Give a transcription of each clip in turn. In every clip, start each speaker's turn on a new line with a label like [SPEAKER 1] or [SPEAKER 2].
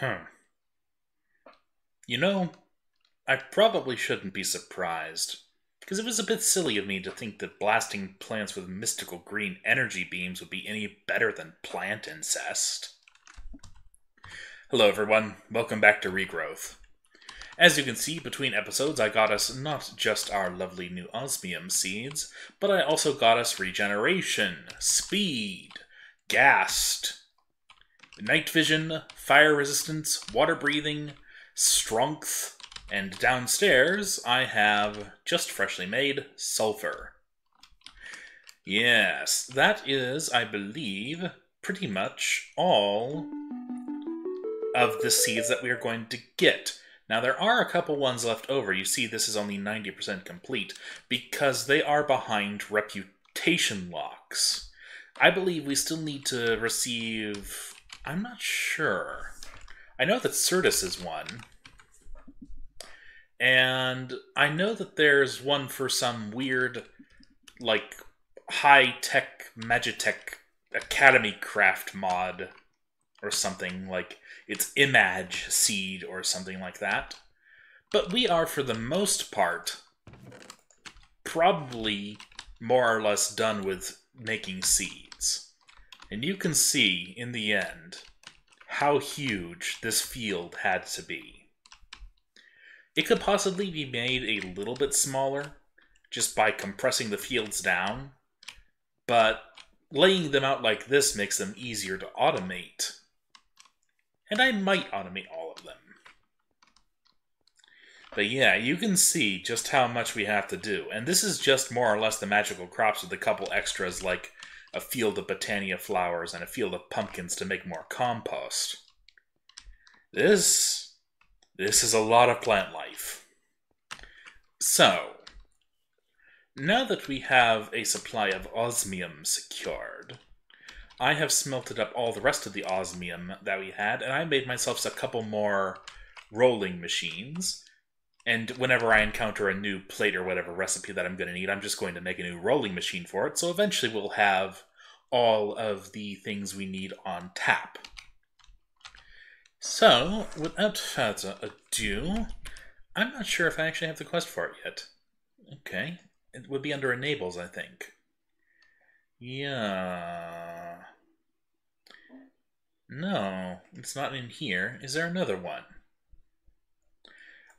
[SPEAKER 1] Huh. You know, I probably shouldn't be surprised, because it was a bit silly of me to think that blasting plants with mystical green energy beams would be any better than plant incest. Hello, everyone. Welcome back to Regrowth. As you can see, between episodes, I got us not just our lovely new osmium seeds, but I also got us regeneration, speed, ghast, night vision, fire resistance, water breathing, strength, and downstairs I have just freshly made sulfur. Yes, that is, I believe, pretty much all of the seeds that we are going to get. Now, there are a couple ones left over. You see, this is only 90% complete because they are behind reputation locks. I believe we still need to receive. I'm not sure. I know that Certus is one. And I know that there's one for some weird, like, high tech Magitech Academy Craft mod or something. Like, it's Image Seed or something like that. But we are, for the most part, probably more or less done with making seeds. And you can see, in the end, how huge this field had to be. It could possibly be made a little bit smaller, just by compressing the fields down, but laying them out like this makes them easier to automate and I might automate all of them. But yeah, you can see just how much we have to do. And this is just more or less the magical crops with a couple extras like a field of botania flowers and a field of pumpkins to make more compost. This this is a lot of plant life. So, now that we have a supply of osmium secured, I have smelted up all the rest of the osmium that we had, and I made myself a couple more rolling machines. And whenever I encounter a new plate or whatever recipe that I'm going to need, I'm just going to make a new rolling machine for it. So eventually we'll have all of the things we need on tap. So, without further ado, I'm not sure if I actually have the quest for it yet. Okay. It would be under enables, I think. Yeah. No, it's not in here. Is there another one?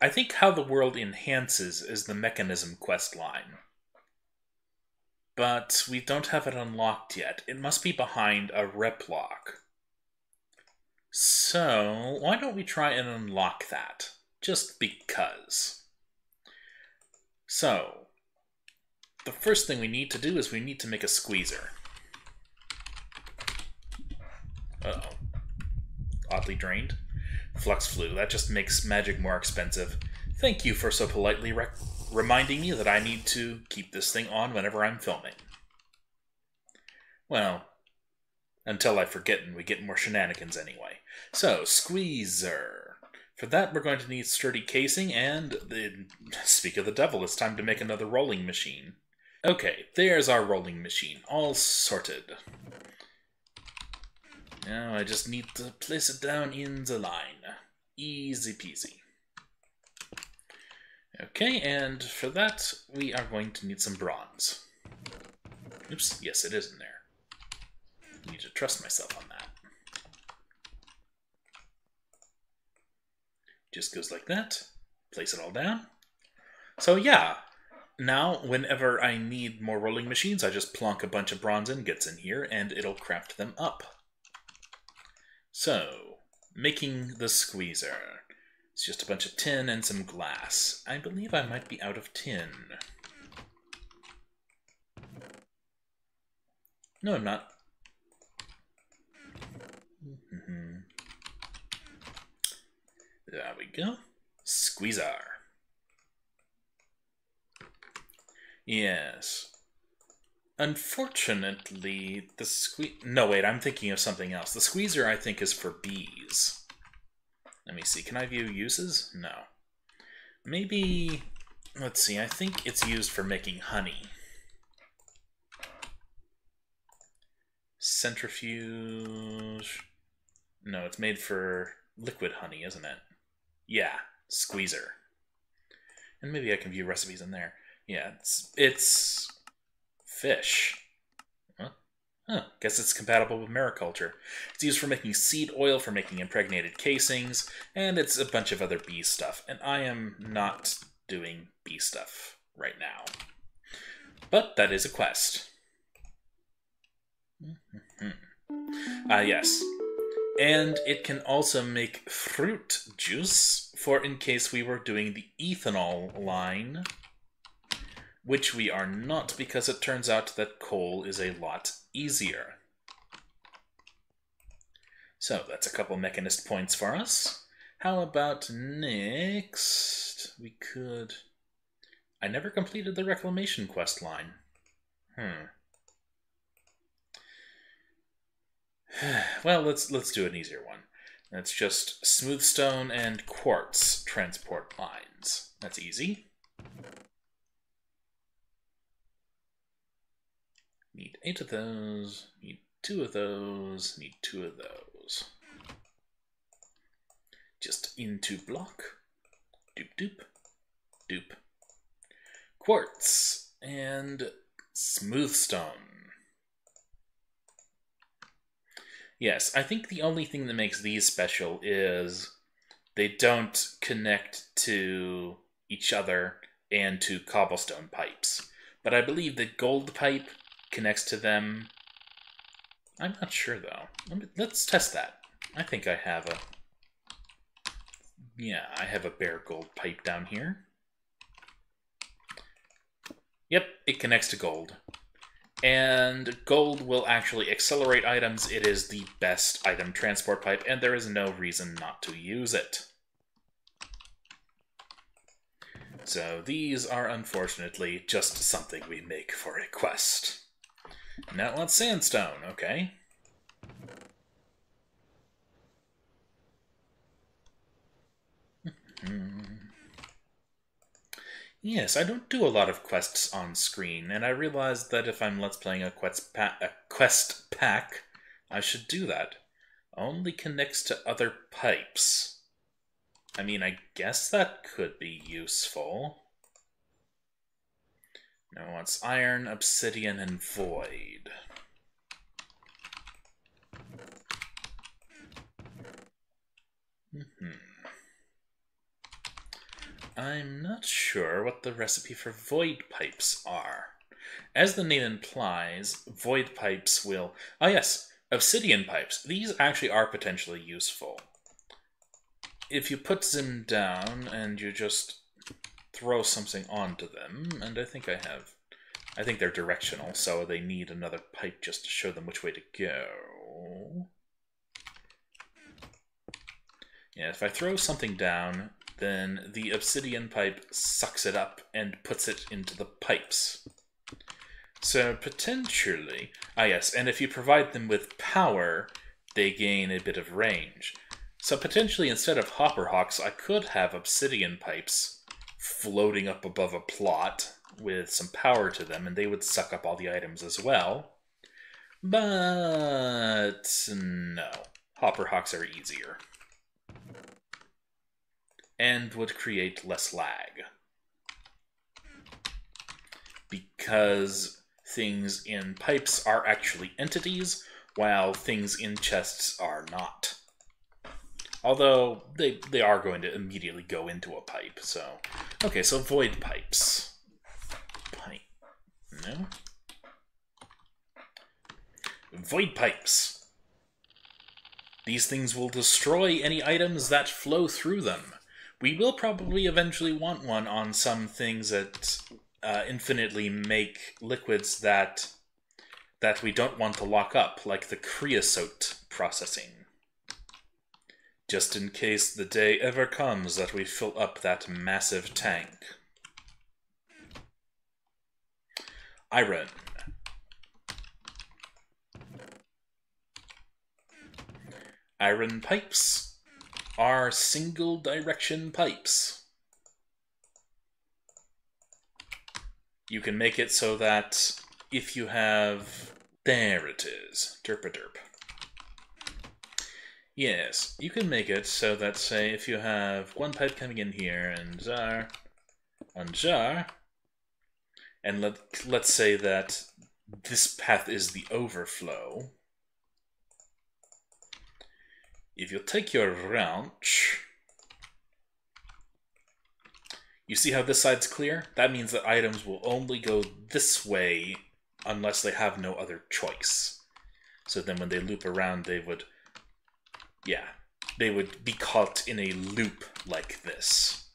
[SPEAKER 1] I think how the world enhances is the Mekanism quest line. But we don't have it unlocked yet. It must be behind a rep lock. So, why don't we try and unlock that? Just because. So, the first thing we need to do is we need to make a squeezer. Uh oh oddly drained. Flux Flu, that just makes magic more expensive. Thank you for so politely reminding me that I need to keep this thing on whenever I'm filming. Well, until I forget and we get more shenanigans anyway. So, Squeezer. For that, we're going to need sturdy casing, and the, speak of the devil, it's time to make another rolling machine. Okay, there's our rolling machine, all sorted. Now I just need to place it down in the line. Easy peasy. Okay, and for that, we are going to need some bronze. Oops, yes, it is in there. I need to trust myself on that. Just goes like that. Place it all down. So yeah, now whenever I need more rolling machines, I just plonk a bunch of bronze ingots in here, and it'll craft them up. So, making the squeezer. It's just a bunch of tin and some glass. I believe I might be out of tin. No, I'm not. Mm-hmm. There we go. Squeezer. Yes. Unfortunately, the squeeze. No, wait, I'm thinking of something else. The squeezer, I think, is for bees. Let me see. Can I view uses? No. Maybe. Let's see. I think it's used for making honey. Centrifuge. No, it's made for liquid honey, isn't it? Yeah, squeezer. And maybe I can view recipes in there. Yeah, it's, it's fish. Huh? huh? Guess it's compatible with mariculture. It's used for making seed oil, for making impregnated casings, and it's a bunch of other bee stuff. And I am not doing bee stuff right now. But that is a quest. Ah, uh, yes. And it can also make fruit juice for in case we were doing the ethanol line, which we are not because it turns out that coal is a lot easier. So that's a couple mechanist points for us. How about next? We could... I never completed the reclamation quest line. Hmm. well, let's let's do an easier one. That's just smooth stone and quartz transport lines. That's easy. Need eight of those, need two of those, need two of those. Just into block. Doop doop. Doop. Quartz and smooth stone. Yes, I think the only thing that makes these special is they don't connect to each other and to cobblestone pipes. But I believe the gold pipe connects to them. I'm not sure though. Let's test that. I think I have a... Yeah, I have a bare gold pipe down here. Yep, it connects to gold and gold will actually accelerate items. It is the best item transport pipe, and there is no reason not to use it. So these are unfortunately just something we make for a quest. Now let's sandstone, okay? Yes, I don't do a lot of quests on screen, and I realized that if I'm let's playing a quest, a quest pack, I should do that. Only connects to other pipes. I mean, I guess that could be useful. No, it's iron, obsidian, and void. Mm -hmm. I'm not sure what the recipe for void pipes are. As the name implies, void pipes will... Ah yes, obsidian pipes. These actually are potentially useful. If you put them down and you just throw something onto them, and I think I have... I think they're directional, so they need another pipe just to show them which way to go. Yeah, if I throw something down, then the obsidian pipe sucks it up and puts it into the pipes. So potentially, ah yes, and if you provide them with power, they gain a bit of range. So potentially instead of hopperhocks, I could have obsidian pipes floating up above a plot with some power to them, and they would suck up all the items as well. But no, hopperhocks are easier and would create less lag. Because things in pipes are actually entities, while things in chests are not. Although they, they are going to immediately go into a pipe, so... Okay, so void pipes. Pipe. No? Void pipes. These things will destroy any items that flow through them. We will probably eventually want one on some things that uh, infinitely make liquids that that we don't want to lock up, like the creosote processing. Just in case the day ever comes that we fill up that massive tank. Iron. Iron pipes are single direction pipes. You can make it so that if you have... There it is. Derp-a-derp. Yes, you can make it so that, say, if you have one pipe coming in here and jar, and jar, and let, let's say that this path is the overflow, if you take your wrench, you see how this side's clear? That means that items will only go this way unless they have no other choice. So then when they loop around, they would yeah, they would be caught in a loop like this.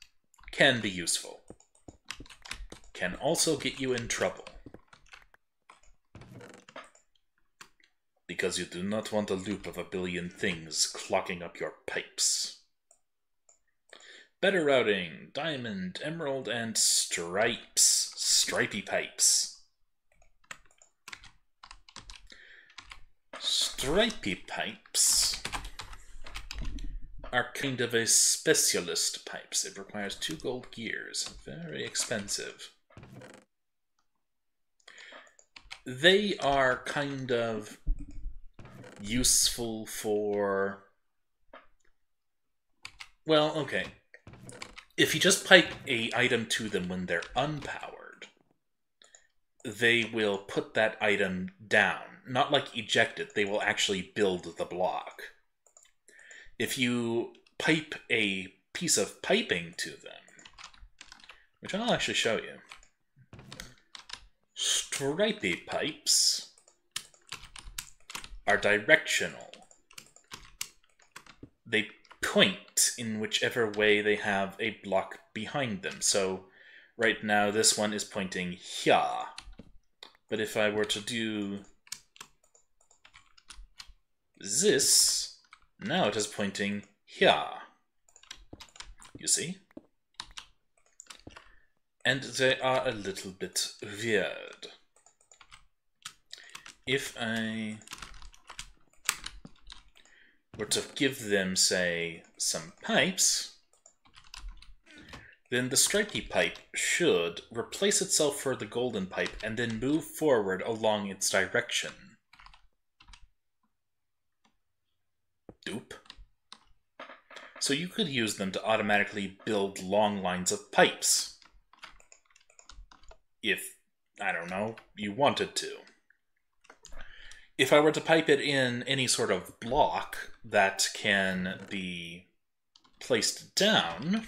[SPEAKER 1] Can be useful. Can also get you in trouble. Because you do not want a loop of a billion things clogging up your pipes. Better routing, diamond, emerald, and stripes. Stripy pipes. Stripy pipes are kind of a specialist pipes. It requires two gold gears. Very expensive. They are kind of useful for... Well, okay. If you just pipe a item to them when they're unpowered, they will put that item down. Not like eject it, they will actually build the block if you pipe a piece of piping to them, which I'll actually show you, stripy pipes are directional. They point in whichever way they have a block behind them. So right now this one is pointing here. But if I were to do this, now it is pointing here. You see? And they are a little bit weird. If I were to give them, say, some pipes, then the stripy pipe should replace itself for the golden pipe and then move forward along its direction. Dupe. So you could use them to automatically build long lines of pipes. If, I don't know, you wanted to. If I were to pipe it in any sort of block that can be placed down,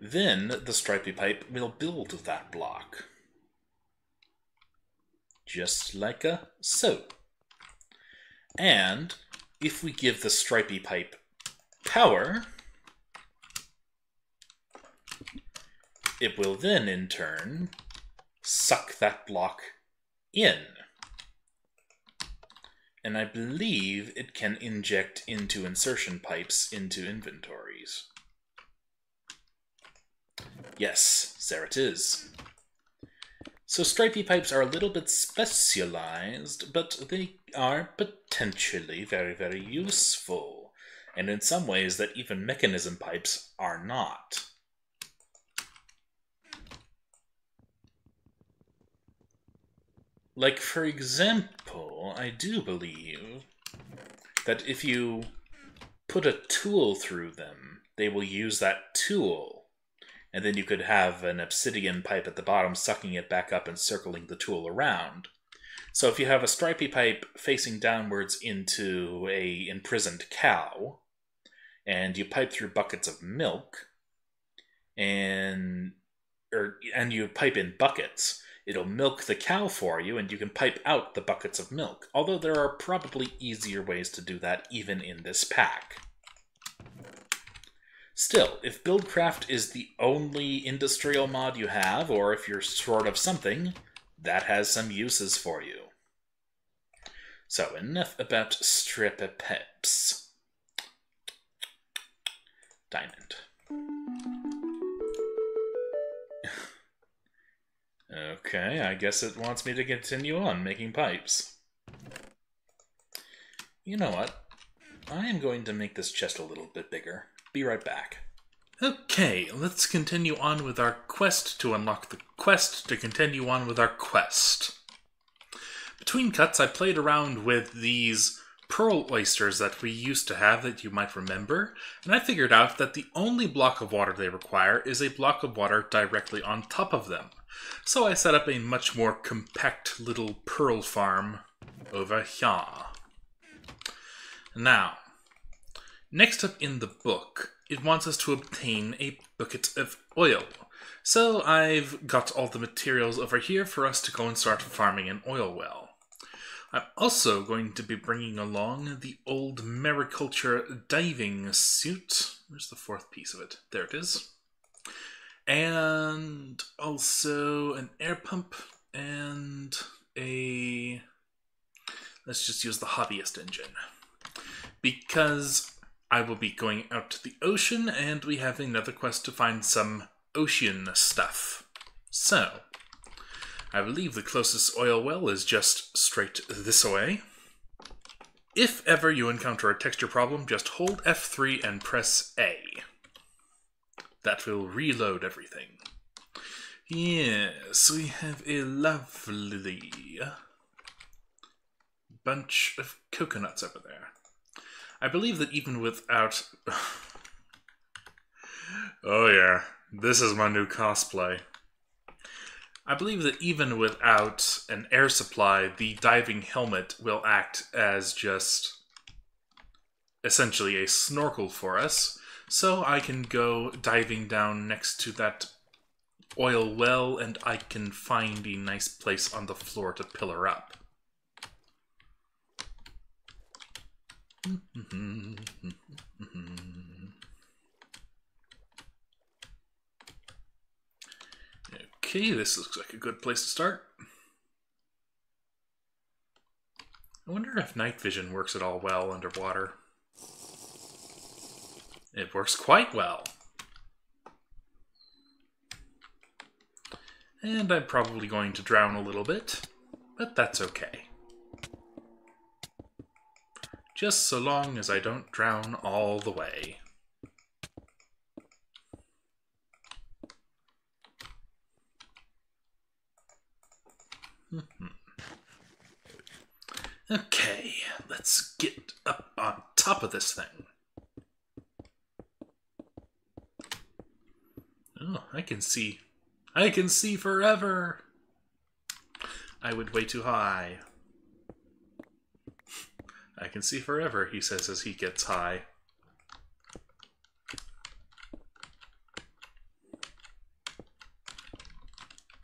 [SPEAKER 1] then the stripy pipe will build that block. Just like a so. And if we give the stripy pipe power, it will then in turn suck that block in. And I believe it can inject into insertion pipes into inventories. Yes, there it is. So stripy pipes are a little bit specialized, but they are potentially very, very useful, and in some ways that even Mekanism pipes are not. Like, for example, I do believe that if you put a tool through them, they will use that tool and then you could have an obsidian pipe at the bottom sucking it back up and circling the tool around. So if you have a stripy pipe facing downwards into a imprisoned cow, and you pipe through buckets of milk, and or and you pipe in buckets, it'll milk the cow for you, and you can pipe out the buckets of milk. Although there are probably easier ways to do that even in this pack. Still, if Buildcraft is the only industrial mod you have, or if you're short of something, that has some uses for you. So, enough about stripper peps. Diamond. okay, I guess it wants me to continue on making pipes. You know what? I am going to make this chest a little bit bigger. Be right back. Okay, let's continue on with our quest to unlock the quest to continue on with our quest. Between cuts, I played around with these pearl oysters that we used to have that you might remember, and I figured out that the only block of water they require is a block of water directly on top of them. So I set up a much more compact little pearl farm over here. Now, next up in the book, it wants us to obtain a bucket of oil. So I've got all the materials over here for us to go and start farming an oil well. I'm also going to be bringing along the old mariculture diving suit. Where's the fourth piece of it? There it is. And also an air pump and a... Let's just use the hobbyist engine. Because I will be going out to the ocean and we have another quest to find some ocean stuff. So, I believe the closest oil well is just straight this way. If ever you encounter a texture problem, just hold F3 and press A. That will reload everything. Yes, we have a lovely bunch of coconuts over there. I believe that even without... oh yeah, this is my new cosplay. I believe that even without an air supply, the diving helmet will act as just essentially a snorkel for us, so I can go diving down next to that oil well and I can find a nice place on the floor to pillar up. Okay, this looks like a good place to start. I wonder if night vision works at all well underwater. It works quite well. And I'm probably going to drown a little bit, but that's okay. Just so long as I don't drown all the way. Okay, let's get up on top of this thing. Oh, I can see. I can see forever! I would way too high. I can see forever, he says as he gets high.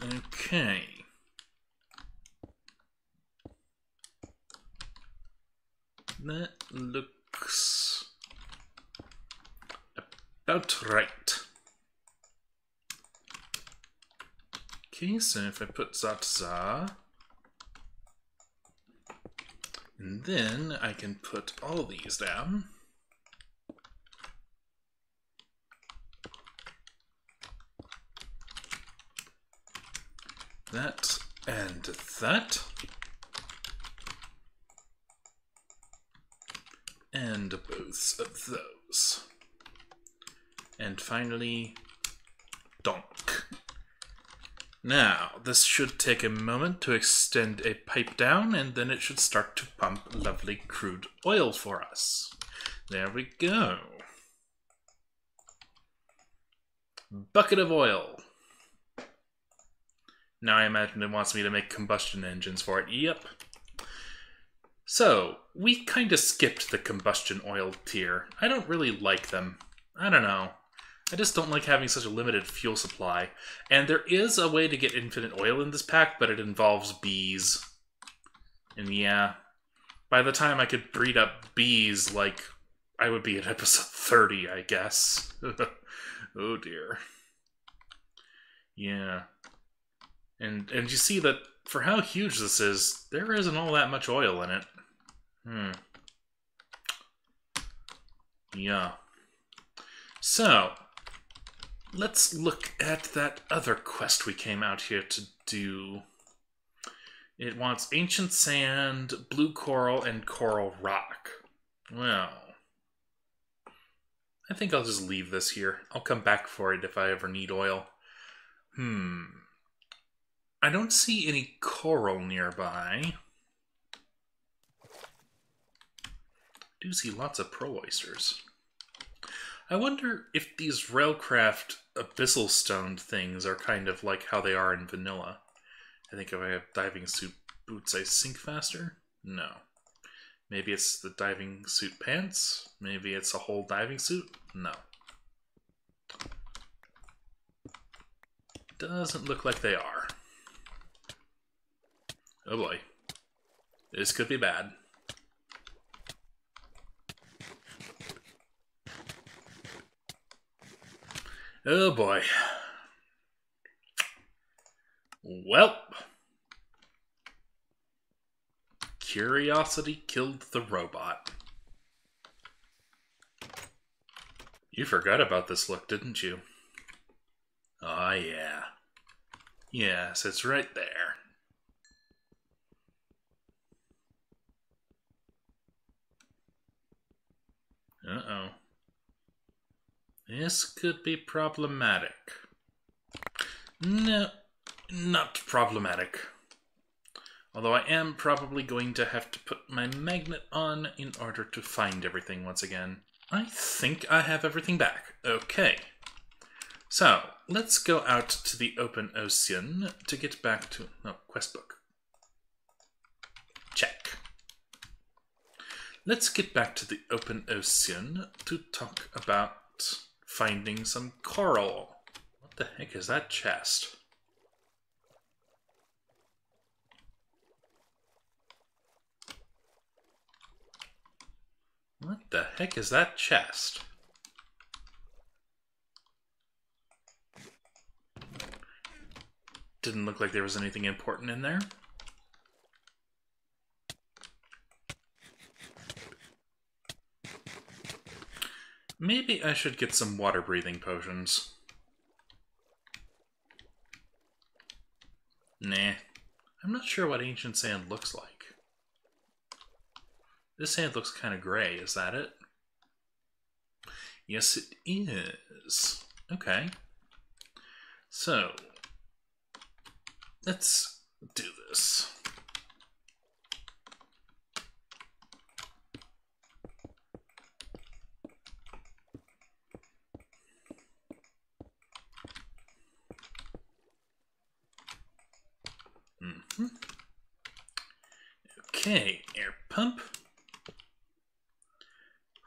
[SPEAKER 1] Okay. That looks about right. Okay, so if I put Zatza, and then I can put all these down. That and that. and both of those. And finally, donk. Now, this should take a moment to extend a pipe down, and then it should start to pump lovely crude oil for us. There we go. Bucket of oil. Now I imagine it wants me to make combustion engines for it. Yep. So, we kind of skipped the combustion oil tier. I don't really like them. I don't know. I just don't like having such a limited fuel supply. And there is a way to get infinite oil in this pack, but it involves bees. And yeah, by the time I could breed up bees, like, I would be at episode 30, I guess. oh dear. Yeah. And and you see that for how huge this is, there isn't all that much oil in it. Hmm. Yeah. So, let's look at that other quest we came out here to do. It wants ancient sand, blue coral, and coral rock. Well, I think I'll just leave this here. I'll come back for it if I ever need oil. Hmm. I don't see any coral nearby. Do see lots of pearl oysters. I wonder if these Railcraft abyssal stone things are kind of like how they are in vanilla. I think if I have diving suit boots, I sink faster? No. Maybe it's the diving suit pants? Maybe it's a whole diving suit? No. Doesn't look like they are. Oh boy. This could be bad. Oh boy. Well. Curiosity killed the robot. You forgot about this look, didn't you? Oh, yeah. Yes, it's right there. Uh-oh. This could be problematic. No, not problematic. Although I am probably going to have to put my magnet on in order to find everything once again. I think I have everything back. Okay. So, let's go out to the open ocean to get back to... No, quest book. Check. Let's get back to the open ocean to talk about finding some coral. What the heck is that chest? What the heck is that chest? Didn't look like there was anything important in there. Maybe I should get some water breathing potions. Nah. I'm not sure what ancient sand looks like. This sand looks kind of gray, is that it? Yes, it is. Okay. So, let's do this. Mm -hmm. Okay, air pump.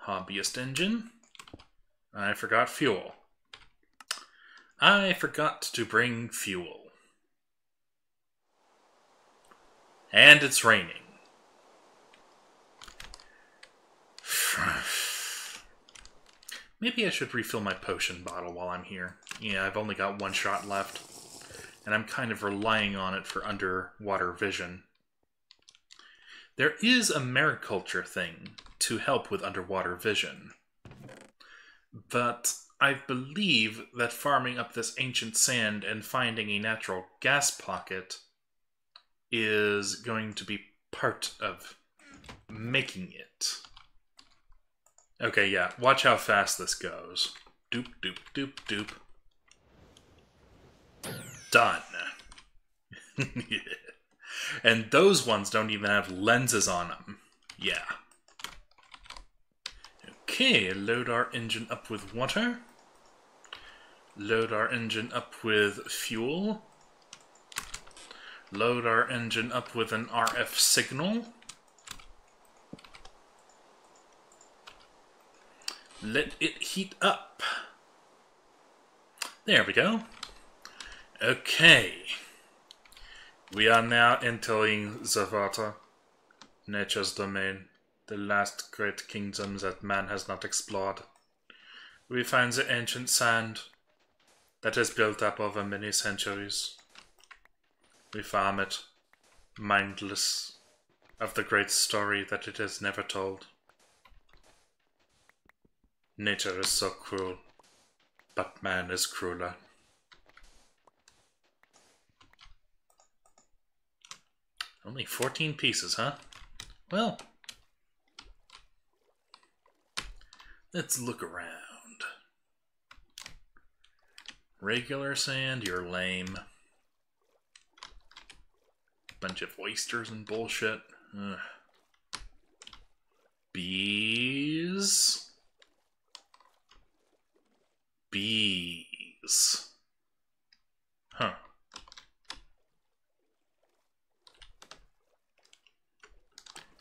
[SPEAKER 1] Hobbyist engine. I forgot fuel. I forgot to bring fuel. And it's raining. Maybe I should refill my potion bottle while I'm here. Yeah, I've only got one shot left. And I'm kind of relying on it for underwater vision. There is a mariculture thing to help with underwater vision. But I believe that farming up this ancient sand and finding a natural gas pocket is going to be part of making it. Okay, yeah, watch how fast this goes. Doop, doop, doop, doop. Done. And those ones don't even have lenses on them. Yeah. Okay, load our engine up with water. Load our engine up with fuel. Load our engine up with an RF signal. Let it heat up. There we go. Okay. We are now entering Zavata, nature's domain, the last great kingdom that man has not explored. We find the ancient sand that has built up over many centuries. We farm it, mindless of the great story that it has never told. Nature is so cruel, but man is crueler. Only 14 pieces, huh? Well, let's look around. Regular sand, you're lame. Bunch of oysters and bullshit. Ugh. Bees. Bees. Huh.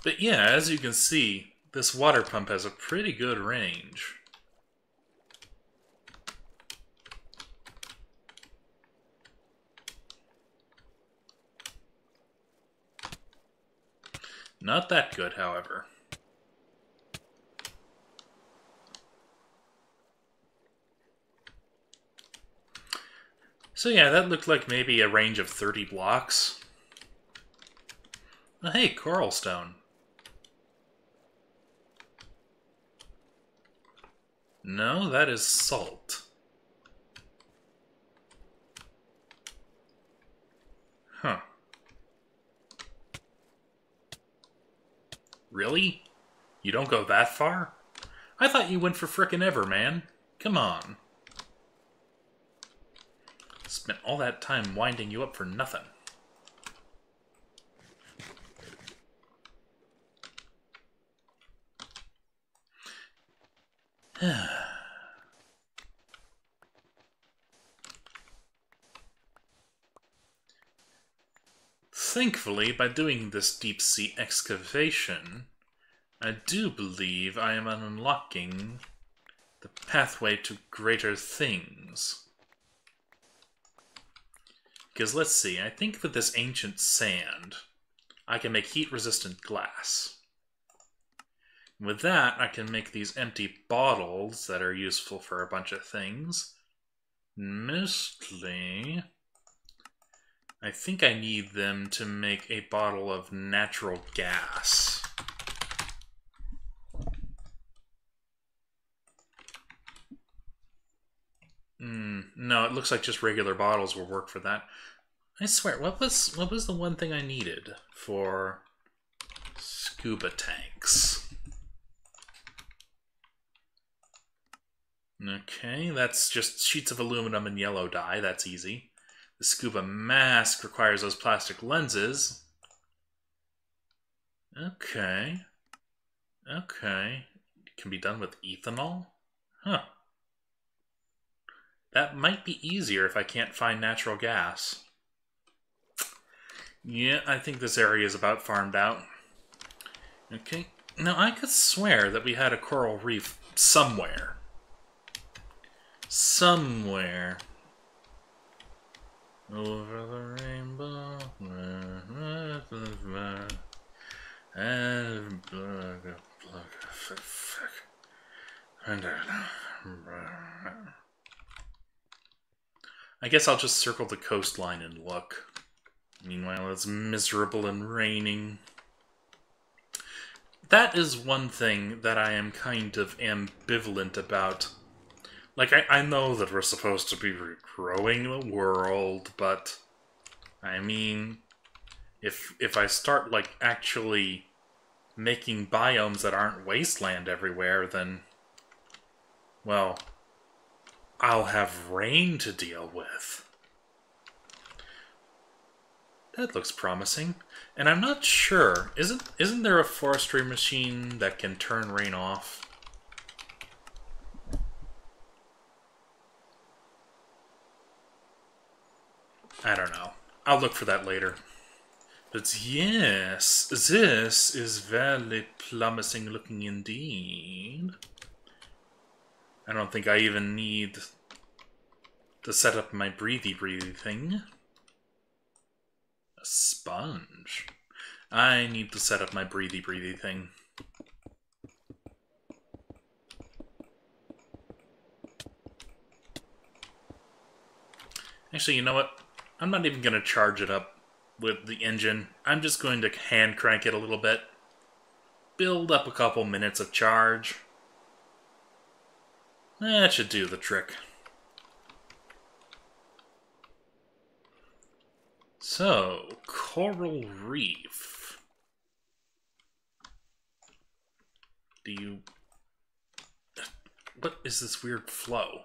[SPEAKER 1] But yeah, as you can see, this water pump has a pretty good range. Not that good, however. So yeah, that looked like maybe a range of 30 blocks. Oh, hey, coral No, that is salt. Huh. Really? You don't go that far? I thought you went for frickin' ever, man. Come on. Spent all that time winding you up for nothing. Thankfully, by doing this deep sea excavation, I do believe I am unlocking the pathway to greater things. Because let's see, I think with this ancient sand, I can make heat-resistant glass. With that, I can make these empty bottles that are useful for a bunch of things. Mostly, I think I need them to make a bottle of natural gas. Mm, no, it looks like just regular bottles will work for that. I swear, what was what was the one thing I needed for scuba tanks? Okay, that's just sheets of aluminum and yellow dye. That's easy. The scuba mask requires those plastic lenses. Okay. Okay. It can be done with ethanol? Huh. That might be easier if I can't find natural gas. Yeah, I think this area is about farmed out. Okay. Now, I could swear that we had a coral reef somewhere. Somewhere. Over the rainbow. And I guess I'll just circle the coastline and look. Meanwhile, it's miserable and raining. That is one thing that I am kind of ambivalent about. Like, I, I know that we're supposed to be growing the world, but... I mean... If, if I start, like, actually making biomes that aren't wasteland everywhere, then... Well, I'll have rain to deal with. That looks promising. And I'm not sure. Isn't isn't there a forestry machine that can turn rain off? I don't know. I'll look for that later. But yes, this is very promising looking indeed. I don't think I even need to set up my breathy breathy thing. A sponge. I need to set up my breathy breathy thing. Actually, you know what? I'm not even going to charge it up with the engine. I'm just going to hand crank it a little bit. Build up a couple minutes of charge. That should do the trick. So, coral reef. Do you... What is this weird flow?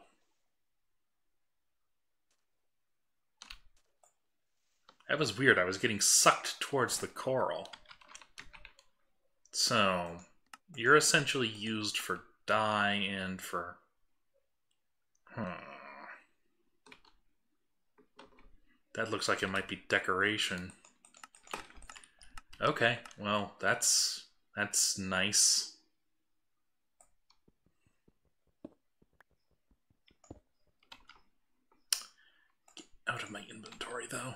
[SPEAKER 1] That was weird. I was getting sucked towards the coral. So, You're essentially used for dye and for. Hmm. That looks like it might be decoration. Okay, well, that's that's nice. Out of my inventory, though.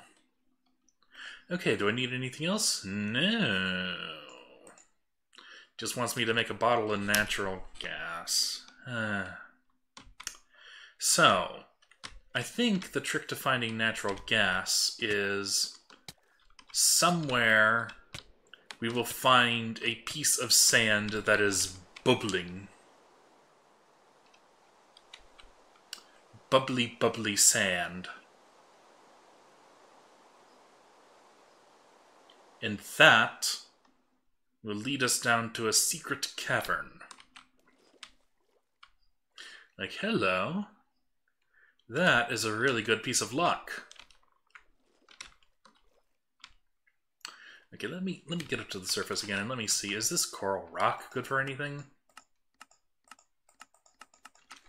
[SPEAKER 1] Okay, do I need anything else? No. Just wants me to make a bottle of natural gas. Uh. So, I think the trick to finding natural gas is somewhere we will find a piece of sand that is bubbling. Bubbly, bubbly sand. And that will lead us down to a secret cavern. Like, hello. That is a really good piece of luck. Okay, let me let me get up to the surface again and let me see. Is this coral rock good for anything?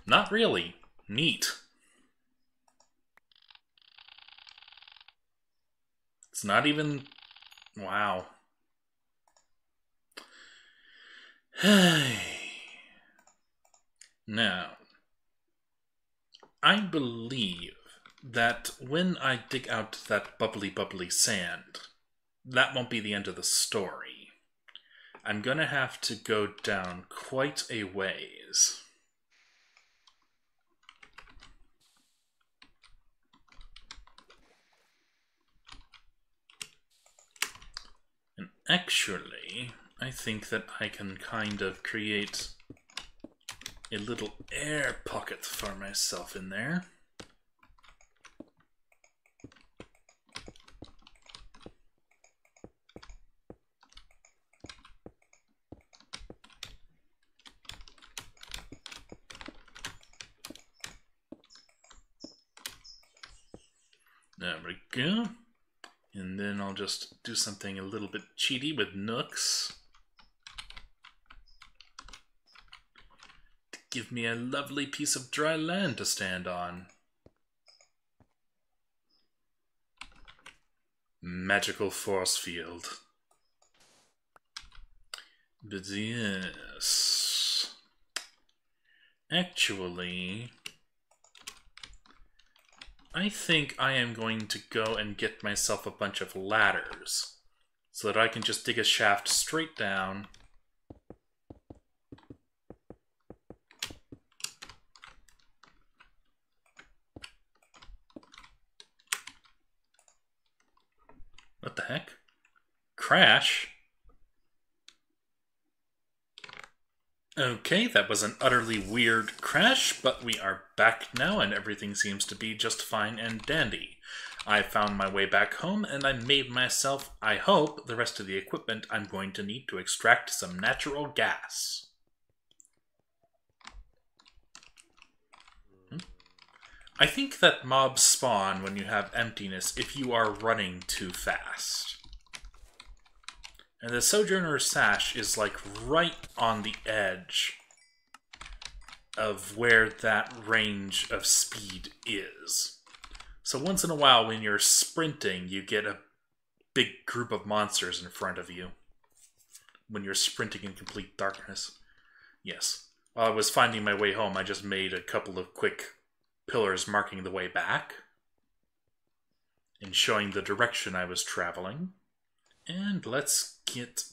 [SPEAKER 1] Not really. Neat. It's not even... Wow. Hey. Now, I believe that when I dig out that bubbly bubbly sand, that won't be the end of the story. I'm gonna have to go down quite a ways. And actually, I think that I can kind of create a little air pocket for myself in there. There we go. And then I'll just do something a little bit cheaty with nooks. To give me a lovely piece of dry land to stand on. Magical force field. But yes. Actually, I think I am going to go and get myself a bunch of ladders so that I can just dig a shaft straight down. What the heck? Crash? Okay, that was an utterly weird crash, but we are back now and everything seems to be just fine and dandy. I found my way back home and I made myself, I hope, the rest of the equipment I'm going to need to extract some natural gas. Hmm? I think that mobs spawn when you have emptiness if you are running too fast. And the Sojourner's Sash is like right on the edge of where that range of speed is. So once in a while when you're sprinting, you get a big group of monsters in front of you. When you're sprinting in complete darkness. Yes. While I was finding my way home, I just made a couple of quick pillars marking the way back. And showing the direction I was traveling. And let's get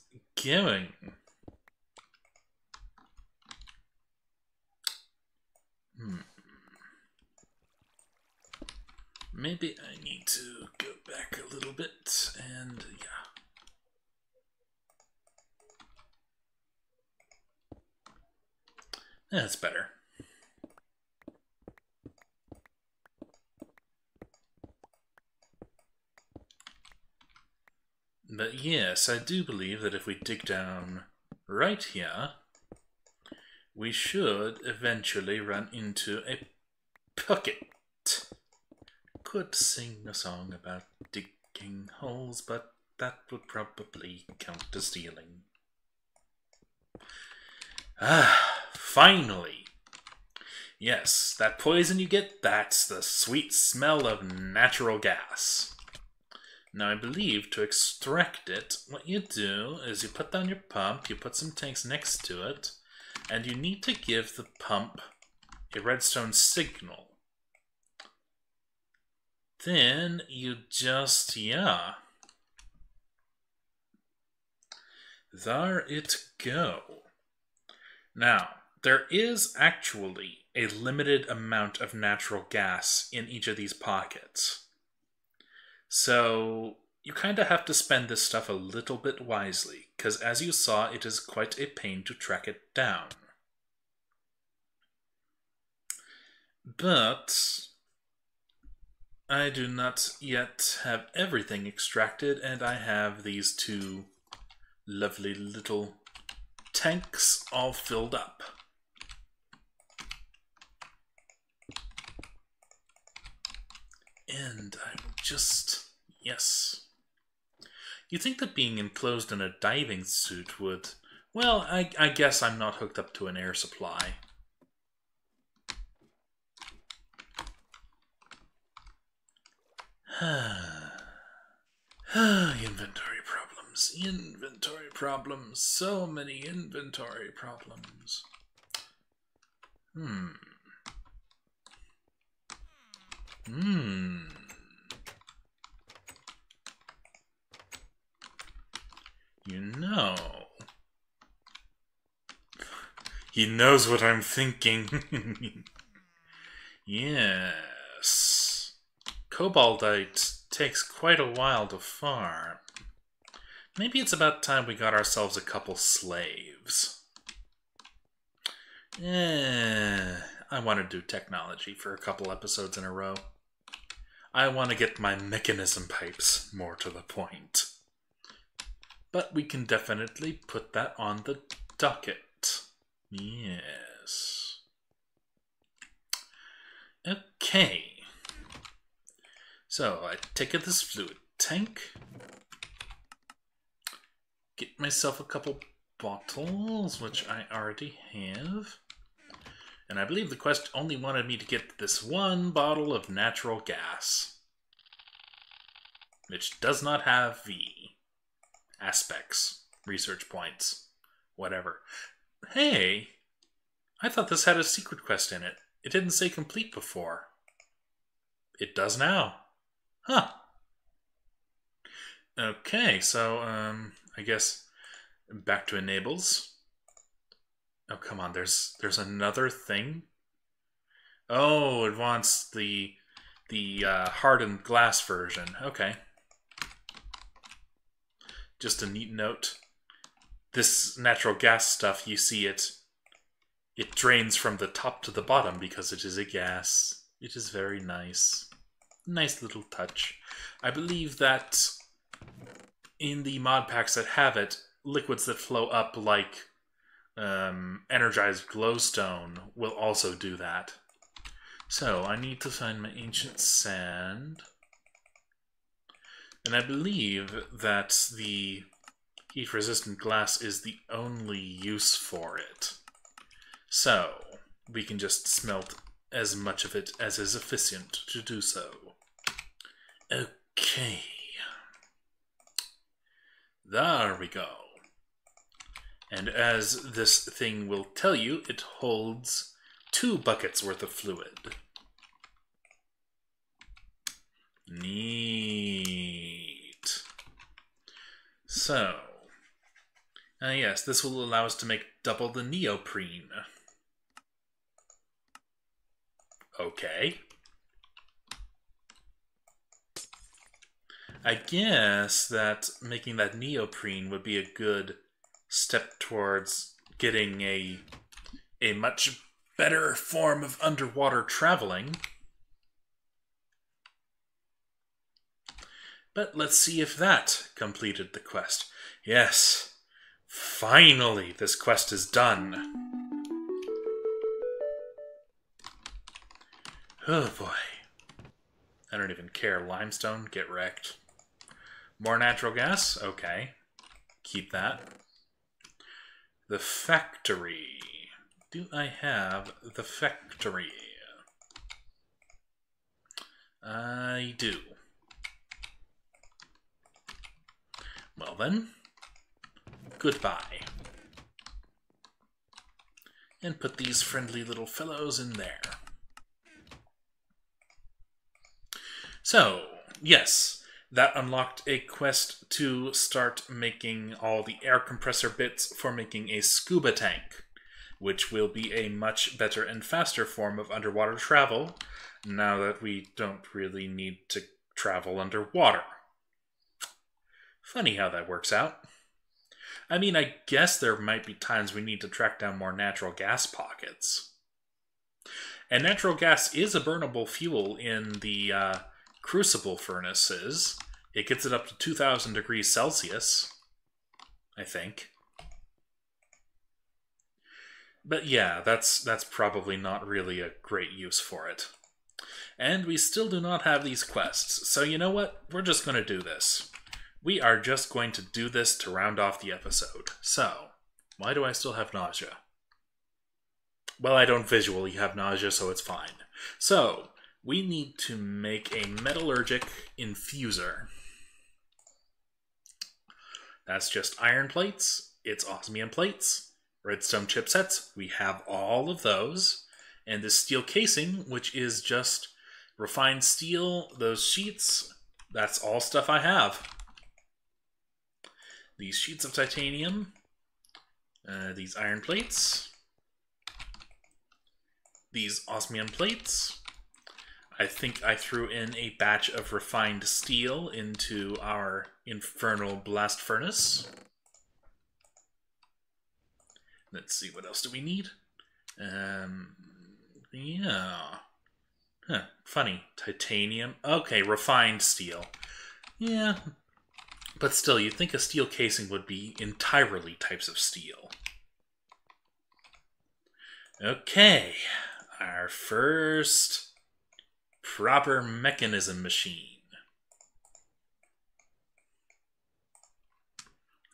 [SPEAKER 1] going. Hmm. Maybe I need to go back a little bit and yeah. That's better. But yes, I do believe that if we dig down right here, we should eventually run into a pocket. Could sing a song about digging holes, but that would probably count as stealing. Ah, finally. Yes, that poison you get, that's the sweet smell of natural gas. Now, I believe to extract it, what you do is you put down your pump, you put some tanks next to it, and you need to give the pump a redstone signal. Then you just, yeah. There it go. Now, there is actually a limited amount of natural gas in each of these pockets. So you kind of have to spend this stuff a little bit wisely, because as you saw, it is quite a pain to track it down. But I do not yet have everything extracted, and I have these two lovely little tanks all filled up. And I just... yes. You think that being enclosed in a diving suit would... Well, I, I guess I'm not hooked up to an air supply. inventory problems, inventory problems, so many inventory problems. Hmm. Hmm. You know. He knows what I'm thinking. yes. Cobaldite takes quite a while to farm. Maybe it's about time we got ourselves a couple slaves. Eh, I want to do technology for a couple episodes in a row. I want to get my Mekanism pipes more to the point. But we can definitely put that on the docket. Yes. Okay. So I take this fluid tank, get myself a couple bottles, which I already have. And I believe the quest only wanted me to get this one bottle of natural gas. Which does not have V. Aspects. Research points. Whatever. Hey! I thought this had a secret quest in it. It didn't say complete before. It does now. Huh. Okay, so, um, I guess back to enables. Oh, come on, there's there's another thing? Oh, it wants the the uh, hardened glass version. Okay. Just a neat note. This natural gas stuff, you see it it drains from the top to the bottom because it is a gas. It is very nice. Nice little touch. I believe that in the mod packs that have it, liquids that flow up like um, energized glowstone will also do that. So I need to find my ancient sand. And I believe that the heat resistant glass is the only use for it. So we can just smelt as much of it as is efficient to do so. Okay. There we go. And as this thing will tell you, it holds two buckets worth of fluid. Neat. So, uh, yes, this will allow us to make double the neoprene. Okay. I guess that making that neoprene would be a good step towards getting a a much better form of underwater traveling. But let's see if that completed the quest. Yes, finally this quest is done. Oh boy. I don't even care. Limestone, get wrecked. More natural gas? Okay. Keep that. The factory. Do I have the factory? I do. Well then, goodbye. And put these friendly little fellows in there. So, yes, that unlocked a quest to start making all the air compressor bits for making a scuba tank, which will be a much better and faster form of underwater travel now that we don't really need to travel underwater. Funny how that works out. I mean, I guess there might be times we need to track down more natural gas pockets. And natural gas is a burnable fuel in the uh, crucible furnaces. It gets it up to 2000 degrees Celsius, I think. But yeah, that's that's probably not really a great use for it. And we still do not have these quests. So you know what? We're just going to do this. We are just going to do this to round off the episode. So, why do I still have nausea? Well, I don't visually have nausea, so it's fine. So, we need to make a metallurgic infuser. That's just iron plates, it's osmium plates, redstone chipsets, we have all of those, and this steel casing, which is just refined steel, those sheets, that's all stuff I have. These sheets of titanium, uh, these iron plates, these osmium plates, I think I threw in a batch of refined steel into our infernal blast furnace. Let's see, what else do we need? Um, yeah. Huh, funny. Titanium. Okay, refined steel. Yeah. But still, you'd think a steel casing would be entirely types of steel. Okay. Our first proper Mekanism machine.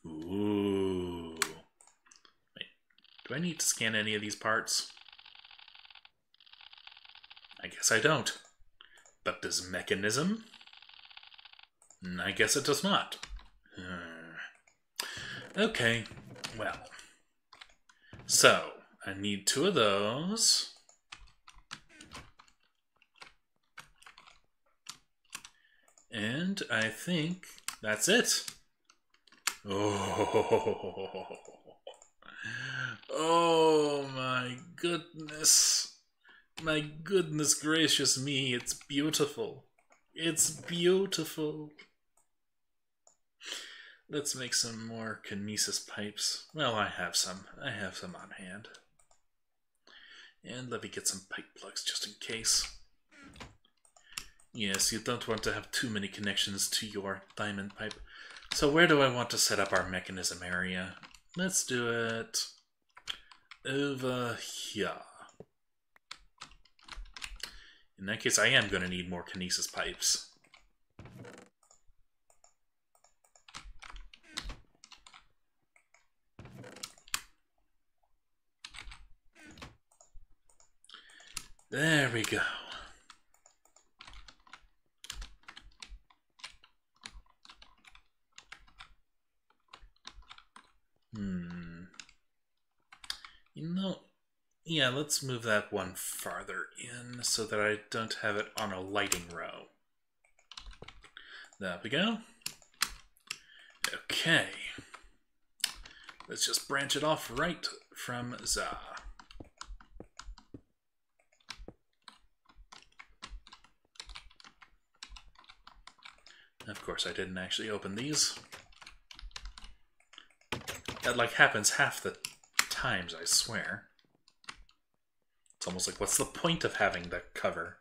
[SPEAKER 1] Ooh. Wait, do I need to scan any of these parts? I guess I don't. But does Mekanism? I guess it does not. Okay, well. So, I need two of those. And I think that's it. Oh, oh my goodness. My goodness gracious me, it's beautiful. It's beautiful. Let's make some more kinesis pipes. Well, I have some. I have some on hand. And let me get some pipe plugs just in case. Yes, you don't want to have too many connections to your diamond pipe. So where do I want to set up our Mekanism area? Let's do it over here. In that case, I am going to need more kinesis pipes. There we go. Hmm. You know, yeah, let's move that one farther in so that I don't have it on a lighting row. There we go. Okay. Let's just branch it off right from Za. Of course, I didn't actually open these. That like happens half the times, I swear. It's almost like, what's the point of having the cover?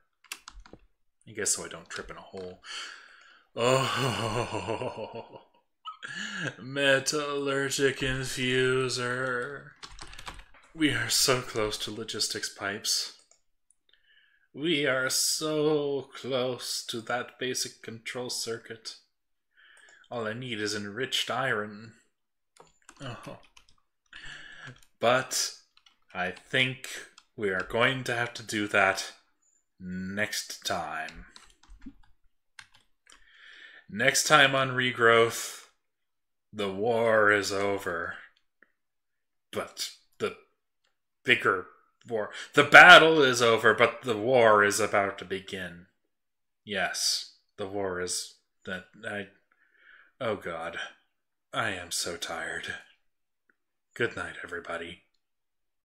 [SPEAKER 1] I guess so I don't trip in a hole. Oh, metallurgic infuser. We are so close to logistics pipes. We are so close to that basic control circuit. All I need is enriched iron. Oh. But I think we are going to have to do that next time. Next time on Regrowth, the war is over. But the bigger war. The battle is over, but the war is about to begin. Yes, the war is. That. I. Oh god. I am so tired. Good night, everybody.